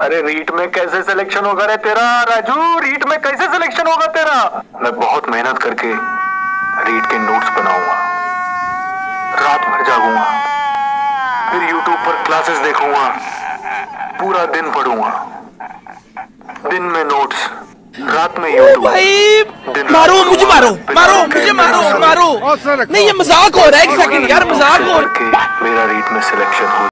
अरे रीट में कैसे सिलेक्शन होगा रे तेरा? राजू रीट में कैसे सिलेक्शन होगा तेरा? मैं बहुत मेहनत करके रीट के नोट्स बनाऊँगा। रात भर जागूँगा। फिर यूट्यूब पर क्लासेस देखूँगा। पूरा दिन पढ़ूँगा। दिन में नोट्स रात में यूट्यूब भाई मारो मुझे मारो मारो। मुझे मारो मारो। नहीं ये मज़ाक हो रहा है एक सेकंड यार मज़ाक हो रहा है मेरा रीट में सिलेक्शन हो